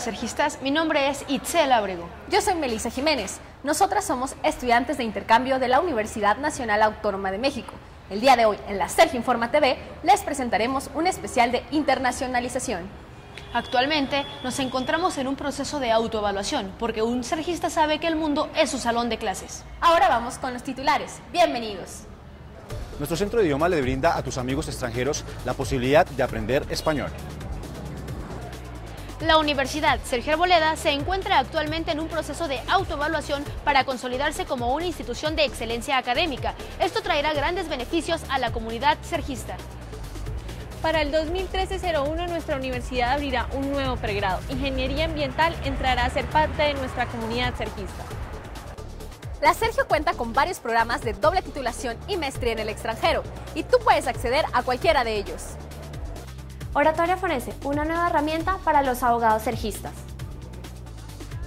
Hola sergistas, mi nombre es Itzel Abrego. Yo soy Melissa Jiménez. Nosotras somos estudiantes de intercambio de la Universidad Nacional Autónoma de México. El día de hoy, en la Sergio Informa TV, les presentaremos un especial de internacionalización. Actualmente nos encontramos en un proceso de autoevaluación, porque un sergista sabe que el mundo es su salón de clases. Ahora vamos con los titulares. Bienvenidos. Nuestro centro de idioma le brinda a tus amigos extranjeros la posibilidad de aprender español. La Universidad Sergio Arboleda se encuentra actualmente en un proceso de autoevaluación para consolidarse como una institución de excelencia académica. Esto traerá grandes beneficios a la comunidad sergista. Para el 2013-01 nuestra universidad abrirá un nuevo pregrado. Ingeniería Ambiental entrará a ser parte de nuestra comunidad sergista. La Sergio cuenta con varios programas de doble titulación y maestría en el extranjero, y tú puedes acceder a cualquiera de ellos. Oratoria Forense, una nueva herramienta para los abogados sergistas.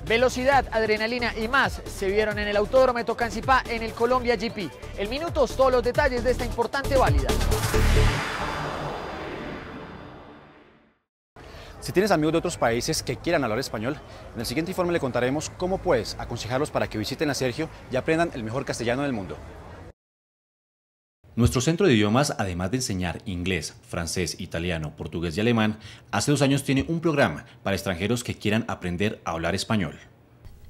Velocidad, adrenalina y más se vieron en el Autódromo de Tocancipá en el Colombia GP. En minutos, todos los detalles de esta importante válida. Si tienes amigos de otros países que quieran hablar español, en el siguiente informe le contaremos cómo puedes aconsejarlos para que visiten a Sergio y aprendan el mejor castellano del mundo. Nuestro centro de idiomas, además de enseñar inglés, francés, italiano, portugués y alemán, hace dos años tiene un programa para extranjeros que quieran aprender a hablar español.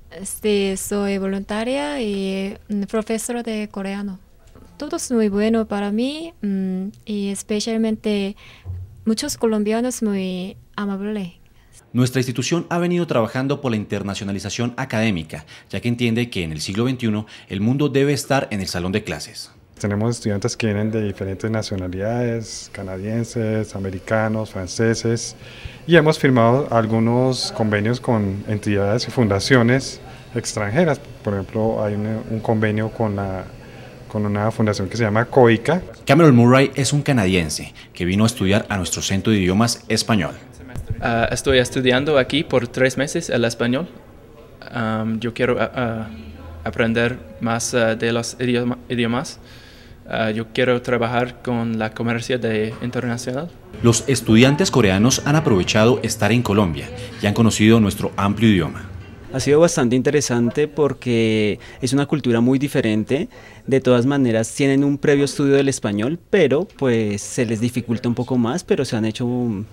Este, soy voluntaria y mm, profesora de coreano. Todo es muy bueno para mí mm, y especialmente muchos colombianos muy amables. Nuestra institución ha venido trabajando por la internacionalización académica, ya que entiende que en el siglo XXI el mundo debe estar en el salón de clases. Tenemos estudiantes que vienen de diferentes nacionalidades, canadienses, americanos, franceses, y hemos firmado algunos convenios con entidades y fundaciones extranjeras. Por ejemplo, hay un, convenio con, la, con una fundación que se llama COICA. Cameron Murray es un canadiense que vino a estudiar a nuestro centro de idiomas español. Ah, estoy estudiando aquí por tres meses el español. yo quiero ah, ah, aprender más de los idiomas Ah, yo quiero trabajar con la comercia de internacional. Los estudiantes coreanos han aprovechado estar en Colombia y han conocido nuestro amplio idioma. Ha sido bastante interesante porque es una cultura muy diferente. De todas maneras tienen un previo estudio del español, pero pues se les dificulta un poco más, pero se han hecho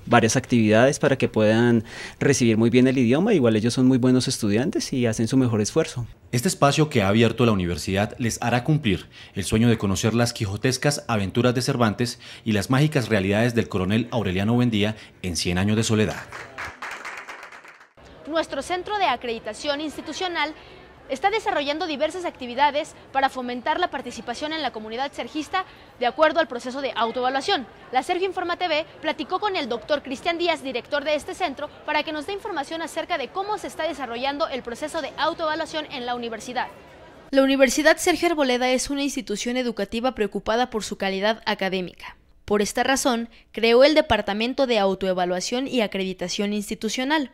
varias actividades para que puedan recibir muy bien el idioma. Igual ellos son muy buenos estudiantes y hacen su mejor esfuerzo. Este espacio que ha abierto la universidad les hará cumplir el sueño de conocer las quijotescas aventuras de Cervantes y las mágicas realidades del coronel Aureliano Buendía en Cien años de soledad nuestro centro de acreditación institucional está desarrollando diversas actividades para fomentar la participación en la comunidad sergista de acuerdo al proceso de autoevaluación. La Sergio Informa TV platicó con el doctor Cristian Díaz, director de este centro, para que nos dé información acerca de cómo se está desarrollando el proceso de autoevaluación en la universidad. La Universidad Sergio Arboleda es una institución educativa preocupada por su calidad académica. Por esta razón, creó el Departamento de Autoevaluación y Acreditación Institucional,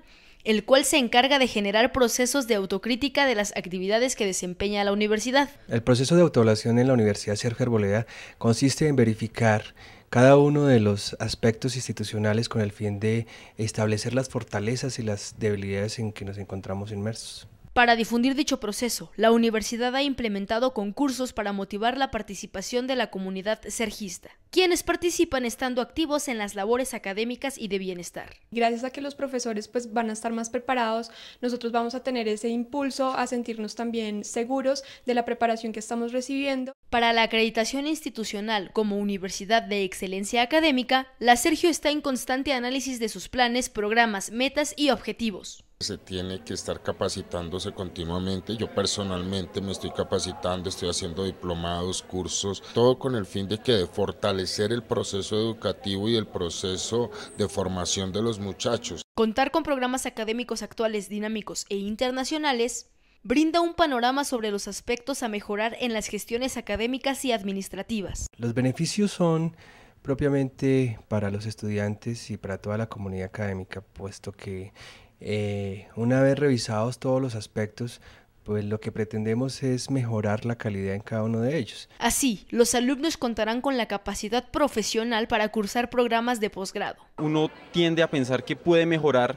el cual se encarga de generar procesos de autocrítica de las actividades que desempeña la universidad. El proceso de autoevaluación en la Universidad Sergio Arboleda consiste en verificar cada uno de los aspectos institucionales con el fin de establecer las fortalezas y las debilidades en que nos encontramos inmersos. Para difundir dicho proceso, la universidad ha implementado concursos para motivar la participación de la comunidad sergista, quienes participan estando activos en las labores académicas y de bienestar. Gracias a que los profesores pues van a estar más preparados, nosotros vamos a tener ese impulso a sentirnos también seguros de la preparación que estamos recibiendo. Para la acreditación institucional como Universidad de Excelencia Académica, la Sergio está en constante análisis de sus planes, programas, metas y objetivos. Se tiene que estar capacitándose continuamente. Yo personalmente me estoy capacitando, estoy haciendo diplomados, cursos, todo con el fin de que de fortalecer el proceso educativo y el proceso de formación de los muchachos. Contar con programas académicos actuales, dinámicos e internacionales brinda un panorama sobre los aspectos a mejorar en las gestiones académicas y administrativas. Los beneficios son propiamente para los estudiantes y para toda la comunidad académica, puesto que eh, una vez revisados todos los aspectos, pues lo que pretendemos es mejorar la calidad en cada uno de ellos. Así, los alumnos contarán con la capacidad profesional para cursar programas de posgrado. Uno tiende a pensar que puede mejorar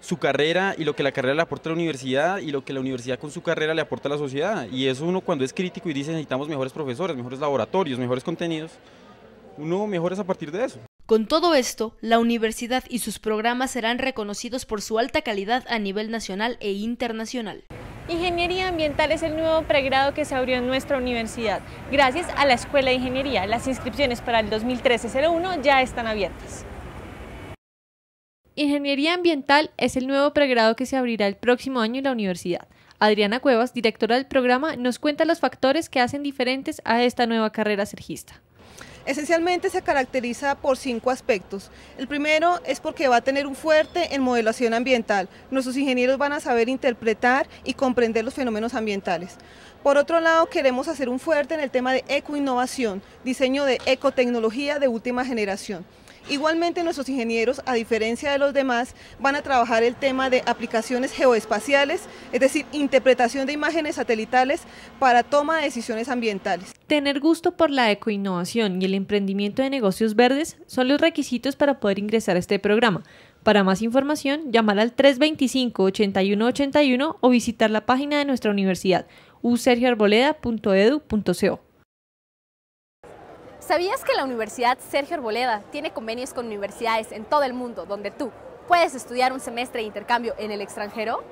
su carrera y lo que la carrera le aporta a la universidad y lo que la universidad con su carrera le aporta a la sociedad. Y eso uno cuando es crítico y dice necesitamos mejores profesores, mejores laboratorios, mejores contenidos, uno mejora a partir de eso. Con todo esto, la universidad y sus programas serán reconocidos por su alta calidad a nivel nacional e internacional. Ingeniería Ambiental es el nuevo pregrado que se abrió en nuestra universidad. Gracias a la Escuela de Ingeniería, las inscripciones para el 2013-01 ya están abiertas. Ingeniería Ambiental es el nuevo pregrado que se abrirá el próximo año en la universidad. Adriana Cuevas, directora del programa, nos cuenta los factores que hacen diferentes a esta nueva carrera sergista. Esencialmente se caracteriza por cinco aspectos. El primero es porque va a tener un fuerte en modelación ambiental. Nuestros ingenieros van a saber interpretar y comprender los fenómenos ambientales. Por otro lado, queremos hacer un fuerte en el tema de ecoinnovación, diseño de ecotecnología de última generación. Igualmente nuestros ingenieros, a diferencia de los demás, van a trabajar el tema de aplicaciones geoespaciales, es decir, interpretación de imágenes satelitales para toma de decisiones ambientales. Tener gusto por la ecoinnovación y el emprendimiento de negocios verdes son los requisitos para poder ingresar a este programa. Para más información, llamar al 325-8181 o visitar la página de nuestra universidad usergioarboleda.edu.co. ¿Sabías que la Universidad Sergio Arboleda tiene convenios con universidades en todo el mundo donde tú puedes estudiar un semestre de intercambio en el extranjero?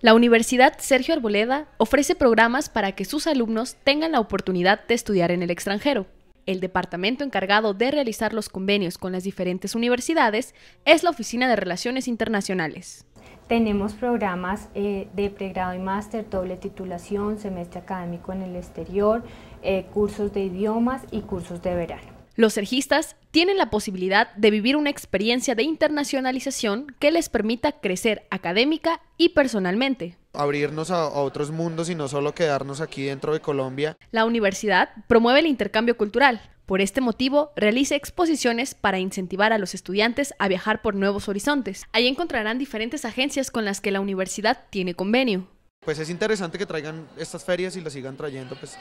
La Universidad Sergio Arboleda ofrece programas para que sus alumnos tengan la oportunidad de estudiar en el extranjero. El departamento encargado de realizar los convenios con las diferentes universidades es la Oficina de Relaciones Internacionales. Tenemos programas eh, de pregrado y máster, doble titulación, semestre académico en el exterior, eh, cursos de idiomas y cursos de verano. Los sergistas tienen la posibilidad de vivir una experiencia de internacionalización que les permita crecer académica y personalmente. Abrirnos a, a, otros mundos y no solo quedarnos aquí dentro de Colombia. La universidad promueve el intercambio cultural. Por este motivo, realiza exposiciones para incentivar a los estudiantes a viajar por nuevos horizontes. Allí encontrarán diferentes agencias con las que la universidad tiene convenio. Pues es interesante que traigan estas ferias y las sigan trayendo, pues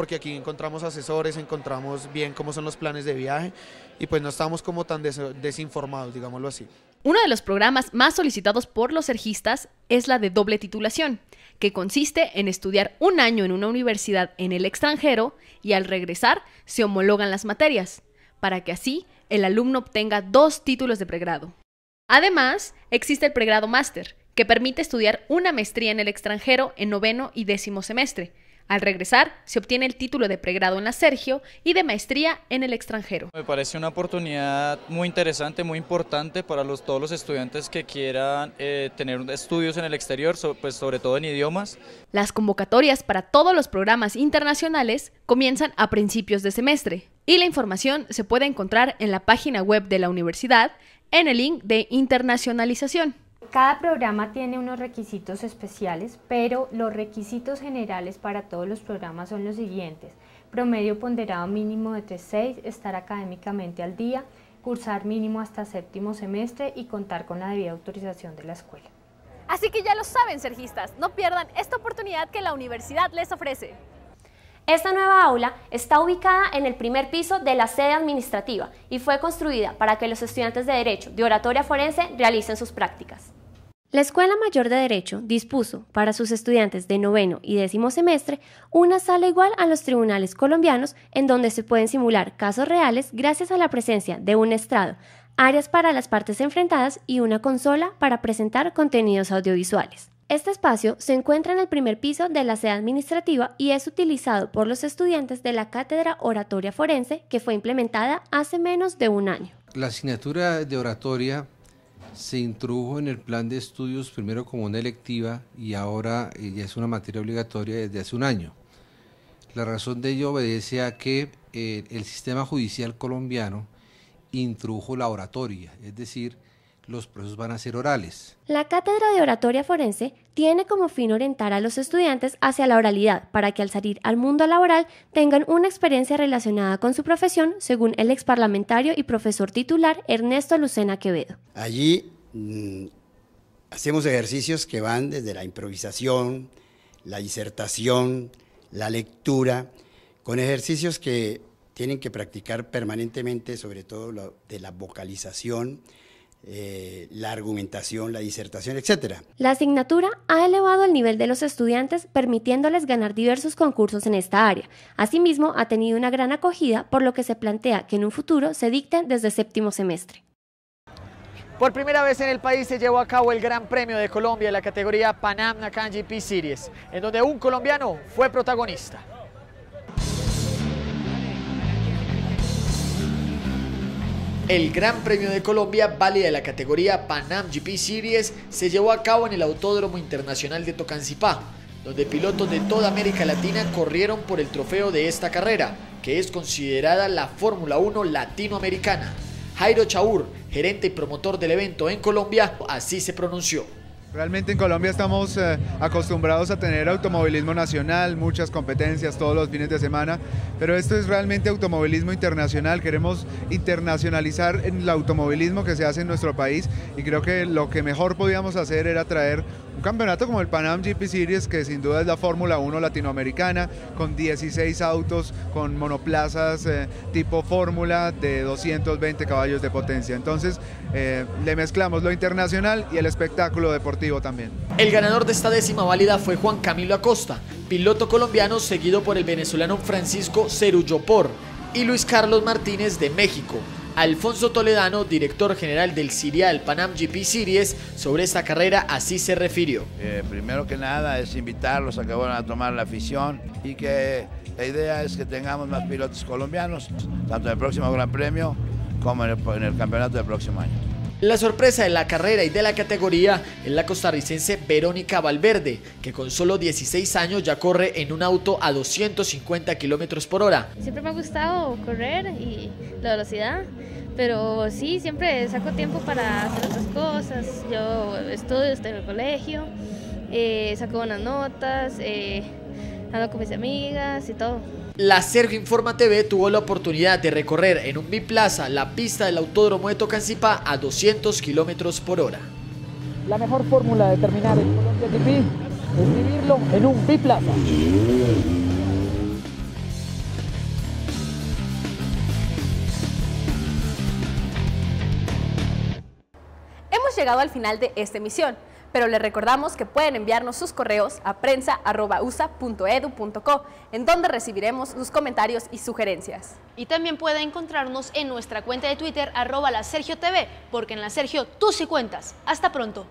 porque aquí encontramos asesores, encontramos bien cómo son los planes de viaje y pues no estamos como tan des desinformados, digámoslo así. Uno de los programas más solicitados por los sergistas es la de doble titulación, que consiste en estudiar un año en una universidad en el extranjero y al regresar se homologan las materias, para que así el alumno obtenga dos títulos de pregrado. Además, existe el pregrado máster, que permite estudiar una maestría en el extranjero en noveno y décimo semestre, al regresar, se obtiene el título de pregrado en la Sergio y de maestría en el extranjero. Me parece una oportunidad muy interesante, muy importante para los, todos los estudiantes que quieran eh, tener estudios en el exterior, pues sobre todo en idiomas. Las convocatorias para todos los programas internacionales comienzan a principios de semestre y la información se puede encontrar en la página web de la universidad en el link de internacionalización. Cada programa tiene unos requisitos especiales, pero los requisitos generales para todos los programas son los siguientes. Promedio ponderado mínimo de 3.6, estar académicamente al día, cursar mínimo hasta séptimo semestre y contar con la debida autorización de la escuela. Así que ya lo saben, sergistas, no pierdan esta oportunidad que la universidad les ofrece. Esta nueva aula está ubicada en el primer piso de la sede administrativa y fue construida para que los estudiantes de Derecho de Oratoria Forense realicen sus prácticas. La Escuela Mayor de Derecho dispuso para sus estudiantes de noveno y décimo semestre una sala igual a los tribunales colombianos en donde se pueden simular casos reales gracias a la presencia de un estrado, áreas para las partes enfrentadas y una consola para presentar contenidos audiovisuales. Este espacio se encuentra en el primer piso de la sede administrativa y es utilizado por los estudiantes de la Cátedra Oratoria Forense que fue implementada hace menos de un año. La asignatura de oratoria se introdujo en el plan de estudios primero como una electiva y ahora eh, ya es una materia obligatoria desde hace un año. La razón de ello obedece a que eh, el sistema judicial colombiano introdujo la oratoria, es decir, los procesos van a ser orales. La cátedra de oratoria forense tiene como fin orientar a los estudiantes hacia la oralidad para que al salir al mundo laboral tengan una experiencia relacionada con su profesión, según el ex parlamentario y profesor titular Ernesto Lucena Quevedo. Allí mm, hacemos ejercicios que van desde la improvisación, la disertación, la lectura, con ejercicios que tienen que practicar permanentemente, sobre todo lo de la vocalización, eh, la argumentación, la disertación, etc. La asignatura ha elevado el nivel de los estudiantes, permitiéndoles ganar diversos concursos en esta área. Asimismo, ha tenido una gran acogida, por lo que se plantea que en un futuro se dicten desde séptimo semestre. Por primera vez en el país se llevó a cabo el Gran Premio de Colombia en la categoría Panam Nakan GP Series, en donde un colombiano fue protagonista. El Gran Premio de Colombia, válida de la categoría Panam GP Series, se llevó a cabo en el Autódromo Internacional de Tocancipá, donde pilotos de toda América Latina corrieron por el trofeo de esta carrera, que es considerada la Fórmula 1 latinoamericana. Jairo Chaur, gerente y promotor del evento en Colombia, así se pronunció. Realmente en Colombia estamos eh, acostumbrados a tener automovilismo nacional, muchas competencias todos los fines de semana, pero esto es realmente automovilismo internacional. Queremos internacionalizar el automovilismo que se hace en nuestro país y creo que lo que mejor podíamos hacer era traer un campeonato como el Panam GP Series, que sin duda es la Fórmula 1 latinoamericana, con 16 autos, con monoplazas eh, tipo Fórmula de 220 caballos de potencia. Entonces, eh, le mezclamos lo internacional y el espectáculo deportivo también. El ganador de esta décima válida fue Juan Camilo Acosta, piloto colombiano seguido por el venezolano Francisco Cerullo-Por y Luis Carlos Martínez de México. Alfonso Toledano, director general del Cirial Panam GP Series, sobre esta carrera así se refirió. Eh, primero que nada es invitarlos a que vuelvan a tomar la afición y que la idea es que tengamos más pilotos colombianos, tanto en el próximo Gran Premio como en el campeonato del próximo año. La sorpresa de la carrera y de la categoría es la costarricense Verónica Valverde, que con solo 16 años ya corre en un auto a 250 kilómetros por hora. Siempre me ha gustado correr y la velocidad, pero sí, siempre saco tiempo para hacer otras cosas. Yo estudio desde el colegio, eh, saco buenas notas, eh, ando con mis amigas y todo. La Sergio Informa TV tuvo la oportunidad de recorrer en un biplaza la pista del autódromo de Tocancipá a 200 kilómetros por hora. La mejor fórmula de terminar el Colombia GP es vivirlo en un biplaza. Hemos llegado al final de esta emisión pero les recordamos que pueden enviarnos sus correos a prensa.usa.edu.co, en donde recibiremos sus comentarios y sugerencias. Y también puede encontrarnos en nuestra cuenta de Twitter, arroba la Sergio TV, porque en la Sergio tú sí cuentas. Hasta pronto.